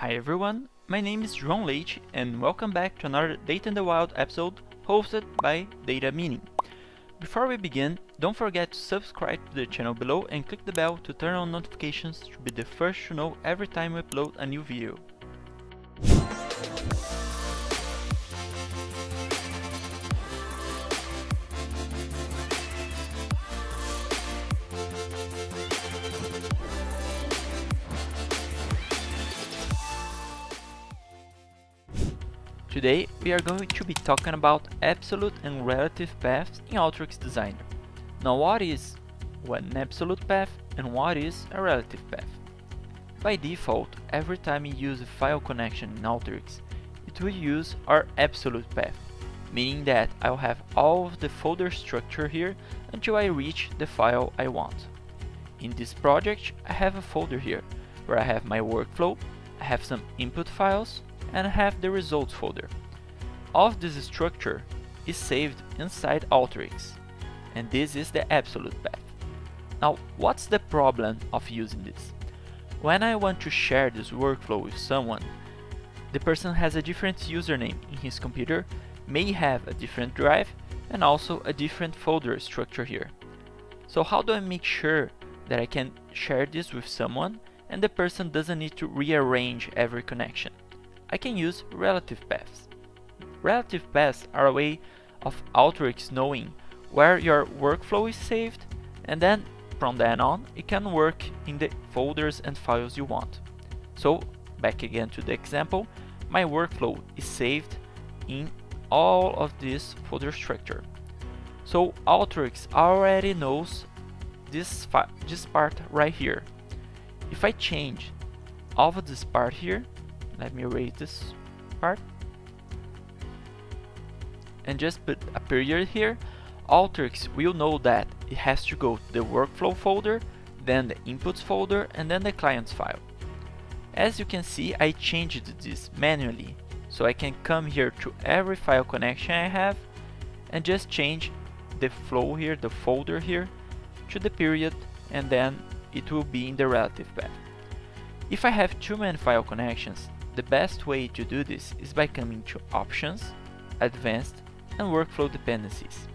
Hi everyone, my name is João Leite and welcome back to another Data in the Wild episode hosted by Data Meaning. Before we begin, don't forget to subscribe to the channel below and click the bell to turn on notifications to be the first to know every time we upload a new video. Today we are going to be talking about absolute and relative paths in Alteryx Designer. Now what is an absolute path and what is a relative path? By default, every time you use a file connection in Alteryx, it will use our absolute path, meaning that I'll have all of the folder structure here until I reach the file I want. In this project, I have a folder here where I have my workflow, I have some input files, and have the results folder. All of this structure is saved inside Alteryx, and this is the absolute path. Now, what's the problem of using this? When I want to share this workflow with someone, the person has a different username in his computer, may have a different drive, and also a different folder structure here. So how do I make sure that I can share this with someone and the person doesn't need to rearrange every connection? I can use relative paths. Relative paths are a way of Alteryx knowing where your workflow is saved and then from then on it can work in the folders and files you want. So back again to the example, my workflow is saved in all of this folder structure. So Alteryx already knows this, this part right here. If I change all of this part here, let me erase this part. And just put a period here. Alteryx will know that it has to go to the workflow folder then the inputs folder and then the clients file. As you can see I changed this manually so I can come here to every file connection I have and just change the flow here, the folder here to the period and then it will be in the relative path. If I have too many file connections, the best way to do this is by coming to Options, Advanced and Workflow Dependencies.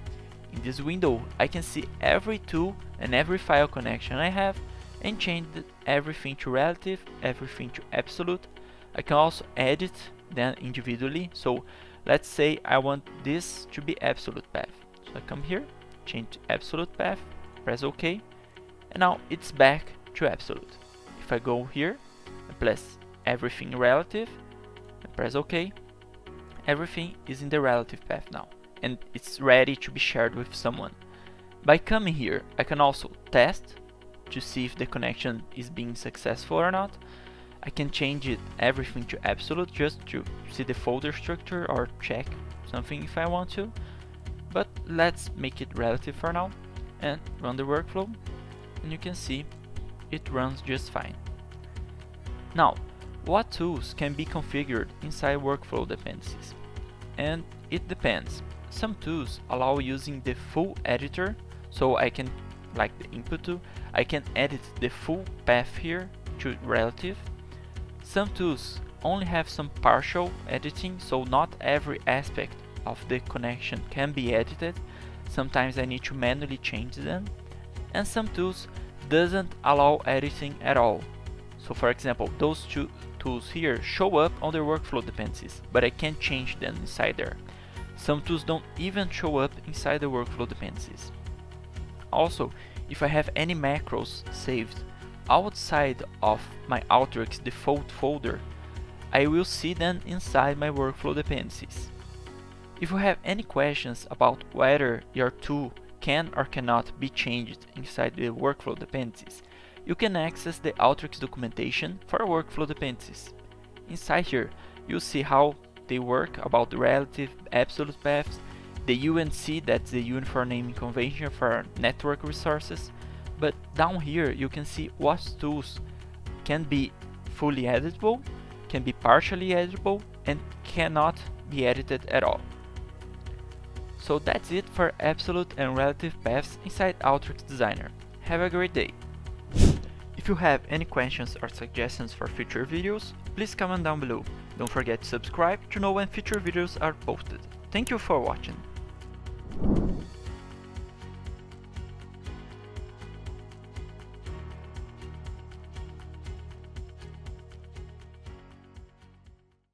In this window, I can see every tool and every file connection I have and change everything to relative, everything to absolute. I can also edit them individually. So let's say I want this to be absolute path. So I come here, change to absolute path, press OK, and now it's back to absolute. If I go here, I press everything relative press OK. Everything is in the relative path now and it's ready to be shared with someone. By coming here I can also test to see if the connection is being successful or not. I can change it everything to absolute just to see the folder structure or check something if I want to. But let's make it relative for now and run the workflow and you can see it runs just fine. Now what tools can be configured inside workflow dependencies? And it depends. Some tools allow using the full editor, so I can, like the input tool, I can edit the full path here to relative. Some tools only have some partial editing, so not every aspect of the connection can be edited. Sometimes I need to manually change them. And some tools doesn't allow editing at all. So for example, those two tools here show up on the workflow dependencies, but I can't change them inside there. Some tools don't even show up inside the workflow dependencies. Also, if I have any macros saved outside of my Alteryx default folder, I will see them inside my workflow dependencies. If you have any questions about whether your tool can or cannot be changed inside the workflow dependencies, you can access the Alteryx documentation for workflow dependencies. Inside here, you'll see how they work about the relative absolute paths, the UNC, that's the Uniform Naming Convention for network resources, but down here you can see what tools can be fully editable, can be partially editable, and cannot be edited at all. So that's it for absolute and relative paths inside Alteryx Designer. Have a great day! If you have any questions or suggestions for future videos, please comment down below. Don't forget to subscribe to know when future videos are posted. Thank you for watching.